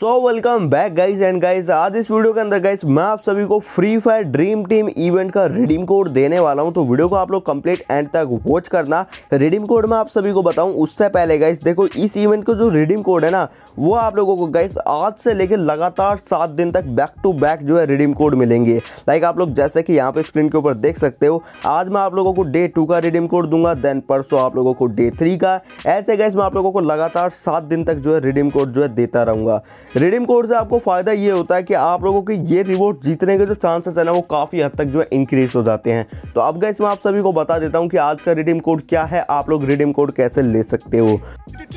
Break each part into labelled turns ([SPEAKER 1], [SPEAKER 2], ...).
[SPEAKER 1] So welcome back guys and guys आज इस video के अंदर गाइज़ मैं आप सभी को Free Fire dream team event का रिडीम कोड देने वाला हूँ। तो वीडियो को आप लोग कंप्लीट एंड तक वॉच करना। रिडीम कोड मैं आप सभी को बताऊँ, उससे पहले गाइज़ देखो, इस इवेंट का जो रिडीम कोड है ना, वो आप लोगों को गाइज़ आज से लेकर लगातार सात दिन तक बैक टू बैक जो है रिडीम कोड मिलेंगे। लाइक आप लोग जैसे कि यहाँ पे स्क्रीन के ऊपर देख सकते हो, आज मैं आप लोगों को डे टू का रिडीम कोड दूँगा देन परसों आप लोगों को डे थ्री का। ऐसे गाइज़ मैं आप लोगों को लगातार सात दिन तक जो है रिडीम कोड जो है देता रहूँगा। रिडीम कोड से आपको फ़ायदा ये होता है कि आप लोगों के ये रिवॉर्ड जीतने के जो चांसेस है ना वो काफ़ी हद तक जो है इंक्रीज हो जाते हैं। तो अब गैस मैं आप सभी को बता देता हूँ कि आज का रिडीम कोड क्या है आप लोग रिडीम कोड कैसे ले सकते हो?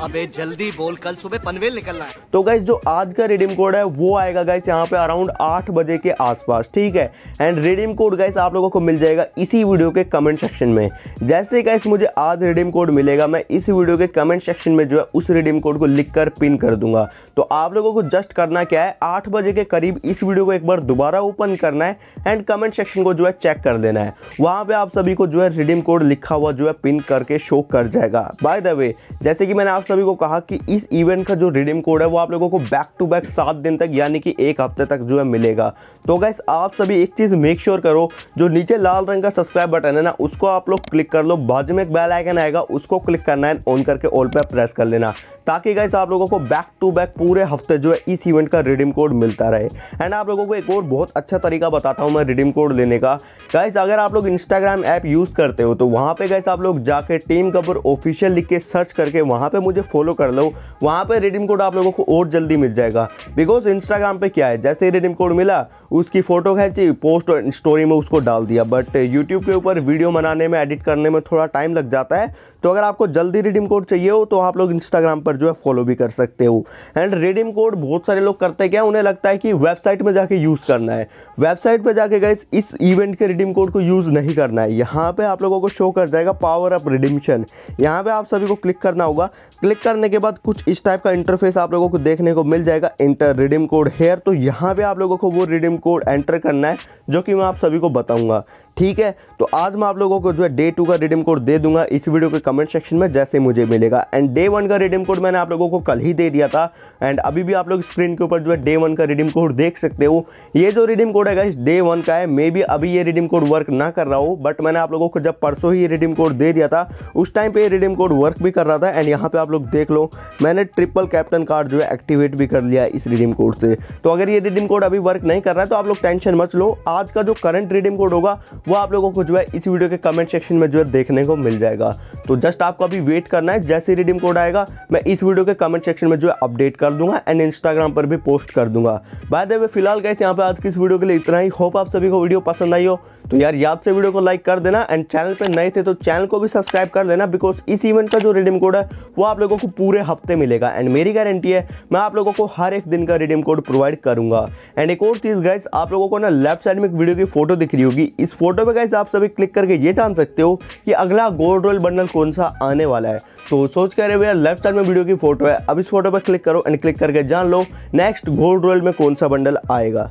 [SPEAKER 2] अबे जल्दी बोल कल सुबह पनवेल निकलना है।
[SPEAKER 1] तो गैस जो आज का रिडीम कोड है वो आएगा गैस यहाँ पे अराउंड आठ बजे के आसपास ठीक है? एंड रिडीम कोड गैस आप लोगों को मिल जाएगा इसी वीडियो के कमेंट सेक्शन में। जैसे गाइस मुझे आज रिडीम कोड मिलेगा मैं इस वीडियो के कमेंट सेक्शन में जो है उस रिडीम कोड को लिख कर पिन कर दूँगा। तो आप लोगों को जस्ट करना क्या है? आठ बजे के करीब इस वीडियो को एक बार दोबारा ओपन करना है एंड कमेंट सेक्शन को जो है चेक कर देना है। वहाँ पे आप सभी को जो है रिडीम कोड लिखा हुआ जो है पिन करके शो कर जाएगा। बाय द वे जैसे कि मैंने आप सभी को कहा कि इस इवेंट का जो रिडीम कोड है, वो आप लोगों को बैक टू बैक सात दिन तक, यानी कि एक हफ़्ते तक जो है मिलेगा। तो गैस आप सभी एक चीज़ मेक श्योर करो, जो नीचे लाल रंग का सब्सक्राइब बटन है ना, उसको आप लोग क्लिक कर लो। बाजू में एक बेल आइकन आएगा, उसको क्लिक करना है ऑन करके ऑल पे प्रेस कर लेना। ताकि गाइस आप लोगों को बैक टू बैक पूरे हफ़्ते जो इस इवेंट का रिडीम कोड मिलता रहे। एंड आप लोगों को एक और बहुत अच्छा तरीका बताता हूँ मैं रिडीम कोड लेने का। गाइस अगर आप लोग इंस्टाग्राम ऐप यूज़ करते हो तो वहाँ पे गाइस आप लोग जाके टीम कबर ऑफिशियल लिख के सर्च करके वहाँ पे मुझे फॉलो कर लो। वहाँ पे रिडीम कोड आप लोगों को और जल्दी मिल जाएगा। बिकॉज़ इंस्टाग्राम पे क्या है, जैसे ही रिडीम कोड मिला, उसकी फ़ोटो खींची पोस्ट और स्टोरी में उसको डाल दिया। बट यूट्यूब के ऊपर वीडियो बनाने में एडिट करने में थोड़ा टाइम लग जाता है। तो अगर आपको जल्दी रिडीम कोड चाहिए हो तो आप लोग इंस्टाग्राम पर जो है फॉलो भी कर सकते हो। एंड रिडीम कोड बहुत सारे लोग करते क्या? उन्हें लगता है कि वेबसाइट में जाके यूज़ करना है। वेबसाइट पर जाके गए इस इवेंट के रिडीम कोड को यूज़ नहीं करना है। यहाँ पे आप लोगों को शो कर जाएगा पावर अप रिडीमशन यहाँ पे आप सभी को क्लिक करना होगा। क्लिक करने के बाद कुछ इस टाइप का इंटरफेस आप लोगों को देखने को मिल जाएगा। इंटर रिडीम कोड हेयर तो यहाँ पे आप लोगों को वो रिडीम कोड एंटर करना है, जो कि मैं आप सभी को बताऊँगा। ठीक है तो आज मैं आप लोगों को जो है डे टू का रिडीम कोड दे दूँगा इस वीडियो के कमेंट सेक्शन में जैसे मुझे मिलेगा एंड डे वन का रिडीम कोड मैंने आप लोगों को कल ही दे दिया था एंड अभी भी आप लोग स्क्रीन के ऊपर जो है डे वन का रिडीम कोड देख सकते हो ये जो रिडीम कोड है इस डे वन का है मे बी अभी ये रिडीम कोड वर्क ना कर रहा हो बट मैंने आप लोगों को जब परसों ही रिडीम कोड दे दिया था उस टाइम पर ये रिडीम कोड वर्क भी कर रहा था एंड यहाँ पे आप लोग देख लो मैंने ट्रिपल कैप्टन कार्ड जो है एक्टिवेट भी कर लिया इस रिडीम कोड से तो अगर ये रिडीम कोड अभी वर्क नहीं कर रहा है तो आप लोग टेंशन मत लो आज का जो करंट रिडीम कोड होगा वो आप लोगों को जो है इस वीडियो के कमेंट सेक्शन में जो है देखने को मिल जाएगा। तो जस्ट आपको अभी वेट करना है, जैसे रिडीम कोड आएगा, मैं इस वीडियो के कमेंट सेक्शन में जो है अपडेट कर दूँगा एंड इंस्टाग्राम पर भी पोस्ट कर दूँगा। बाय द वे फ़िलहाल कैसे यहाँ पे आज की इस वीडियो के लिए इतना ही। होप आप सभी को वीडियो पसंद आई हो। तो यार, याद से वीडियो को लाइक कर देना एंड चैनल पे नए थे तो चैनल को भी सब्सक्राइब कर देना बिकॉज़ इस इवेंट का जो रिडीम कोड है, वो आप लोगों को पूरे हफ़्ते मिलेगा एंड मेरी गारंटी है, मैं आप लोगों को हर एक दिन का रिडीम कोड प्रोवाइड करूँगा। एंड एक और चीज़ गैस आप लोगों को ना लेफ़्ट साइड में एक वीडियो की फ़ोटो दिख रही होगी। इस फ़ोटो पे गैस आप सभी क्लिक करके ये जान सकते हो कि अगला गोल्ड रॉयल बंडल कौन सा आने वाला है। तो सोच कर रहे यार लेफ़्ट साइड में वीडियो की फ़ोटो है, अब इस फ़ोटो पर क्लिक करो एंड क्लिक करके जान लो नेक्स्ट गोल्ड रॉयल में कौन सा बंडल आएगा।